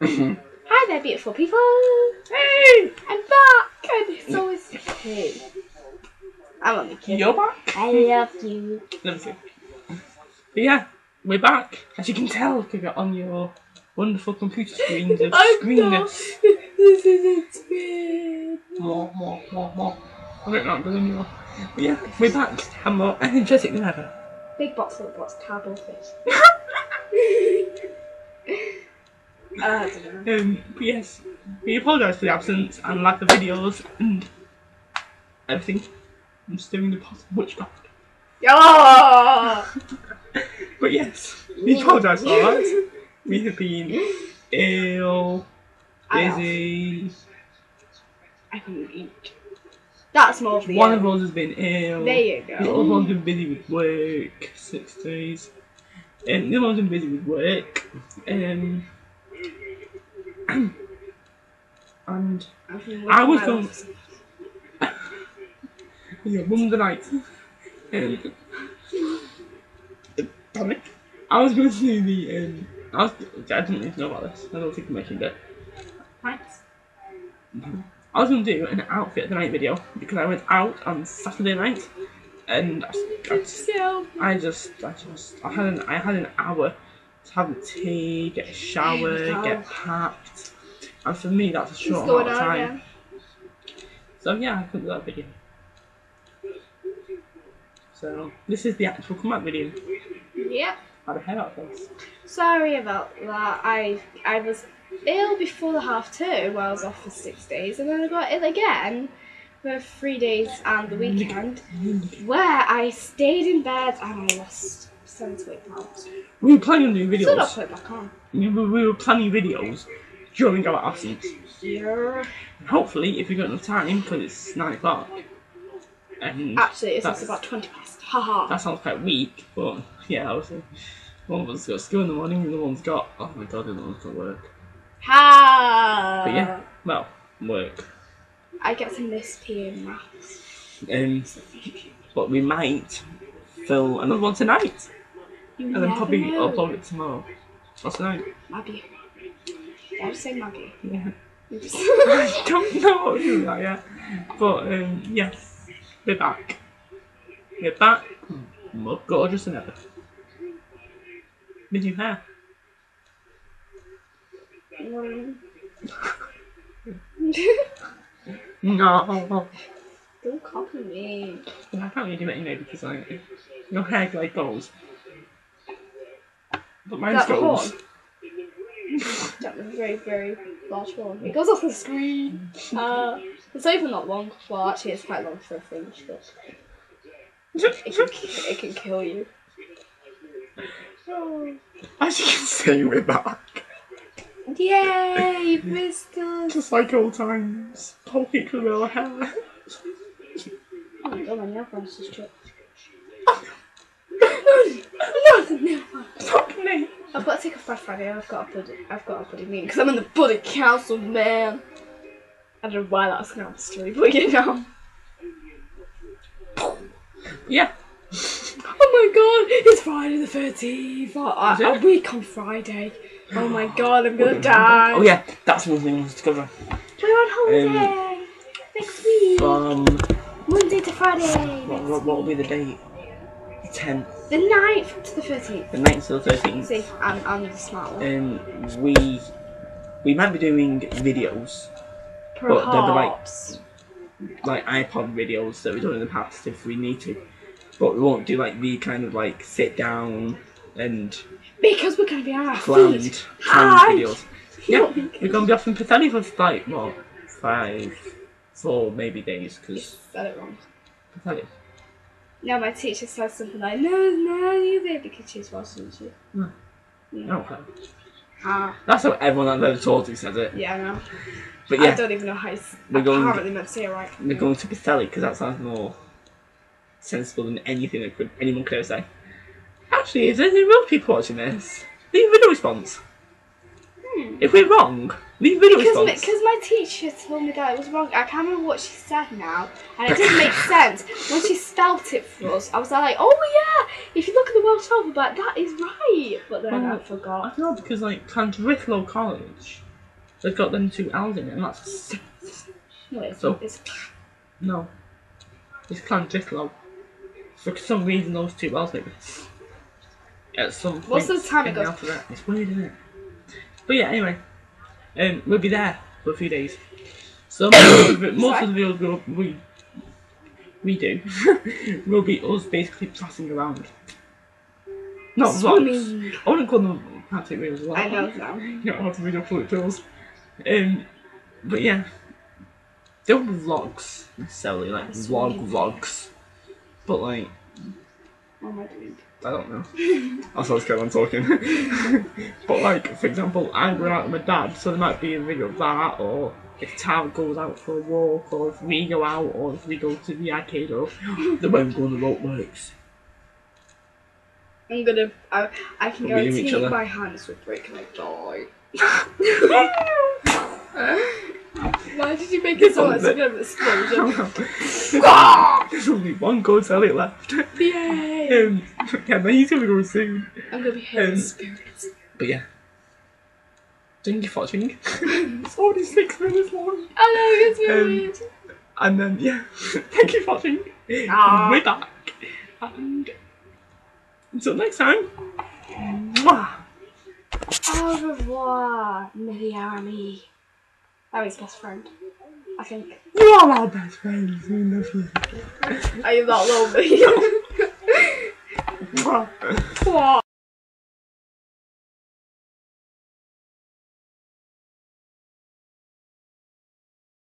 Mm-hmm. Hi there, beautiful people. Hey! I'm back, and it's always hey. I'm on the kid. You're back? I love you. Let me see. But yeah, we're back. As you can tell, if you got on your wonderful computer screens of screenness. This is it. More, more, more, more. I don't know what I'm doing anymore. But yeah, we're back and more energetic than ever. Big box, little box, cardboard fish. Uh, know. Um, but yes, we apologise for the absence and lack of videos and everything. I'm stirring the pot of witchcraft. Oh! But yes, we apologise for that. We have been ill, I busy. I couldn't eat. That's more One of us has been ill. There you The other go. one's been busy with work, six days. And the other one's been busy with work. Um, and I was going- yeah, mum the night. And panic. I was going to do the um, I was I didn't even know about this. I don't think I mentioned it. Thanks. I was going to do an outfit of the night video because I went out on Saturday night and I, I just I just, I just, I had an, I had an hour to have a tea, get a shower, get packed, and for me that's a short amount of on time. So yeah, I couldn't do that video. So this is the actual comeback video. Yep. How the hell out this? Sorry about that. I I was ill before the half term where I was off for six days, and then I got ill again for three days and the weekend, where I stayed in bed and I lost seven to eight pounds. We were planning on doing Still not videos. put it back on. We were, we were planning videos during our absence. Yeah. Hopefully, if we've got enough time, because it's nine o'clock. And Actually, it's about twenty past. Haha. That sounds quite weak, but yeah, obviously. One of us got school in the morning, and the other one's got oh my god, the other one's got work. Ha. But yeah, well, work. I get to miss P and maths. Um, but we might film another one tonight, You and then never probably know. upload it tomorrow. What's tonight? Maggie. I would say Maggie. Yeah. I don't know what to do that yet. But um, yes, we're back. We're back. More gorgeous than ever. With new hair. Mm. No. Don't copy me. Well, I can't really do it anyway because like your hair like goes. But mine That horn. That was a very, very large horn. It goes off the screen. Uh, it's even not long. Well, actually, it's quite long for a fringe, but it can, it can kill you. As you can see, we're back. Yay! You've missed us! Just like old times. Poking for real hair. Oh my god, my nail polish is chipped. no, the nail polish. Me. I've got to take off by Friday. I've got a bloody, I've got a bloody meeting because I'm in the bloody council, man. I don't know why that's have a story, but you know. Yeah. Oh my god, it's Friday the 13th. Oh, Is it? a, week on Friday. Oh my god, I'm gonna die. Oh yeah, that's one thing I wanted to cover. We're on holiday next week. Um, Monday to Friday. what, what, what will be the date? The 10th, The 9th to the 13th. the 9th to the 13th. See, I'm, I'm the smart one. Um, we we might be doing videos, but they'll be like- like iPod videos that we've done in the past if we need to. But we won't do like the kind of like sit down and Because we're gonna be on our planned, planned videos. Yeah, we're gonna be off in Pithani for like what five, four maybe days because Said it wrong. Pithani. No, my teacher says something like, no, no, you there because she's Welsh, isn't she? Hmm. Yeah. Okay. Ah, That's how everyone I've ever talked to says it. yeah, I know. But yeah, I don't even know how it's We're going- apparently meant to say it right. we're going to Pithani because that sounds more sensible than anything that could anyone could ever say. Actually, is there any real people watching this, leave a video response. Hmm. If we're wrong, leave video Because my, response. cause my teacher told me that it was wrong. I can't remember what she said now, and it didn't make sense. When she spelt it for us, I was like, oh yeah, if you look at the Welsh alphabet, that is right. But then I forgot. I know because like Llanrithlo College So it's got them two L's in it, and that's No, it's, So- it's no. It's Clandriclo. For some reason, those two L's like at some point What's the time it goes-. It's weird, isn't it? But yeah, anyway, we'll be there for a few days. So most of, the, most of the videos we'll, we we do will be us basically passing around. Not vlogs. Swimming. I wouldn't call them practic videos. well. I know now. You don't have to fluid pills. Um, but yeah, they won't vlogs necessarily, like That's vlog vlogs. But like, What am I doing? I don't know. That's what I was going on talking. but like, for example, I'm going out with my dad, so there might be a video of that, or if Tara goes out for a walk, or if we go out, or if we go to the arcade, or the way we go on the rope works. I'm gonna. I, I can We'll be doing each guarantee other. my hands will break and I die. Why did you make it so much of an explosion? There's only one gold Elliot left. Yay! Um, yeah, but he's gonna go soon. I'm gonna be hearing Um, spirits. But yeah. Thank you for watching. it's already six minutes long. I know, it's Um, weird. And then, yeah. Thank you for watching. Ah. We're back. And until next time. Mwah. Au revoir, Millie Army. That was best friend. I think. You are our best friends. We love you. Are you not lonely? What?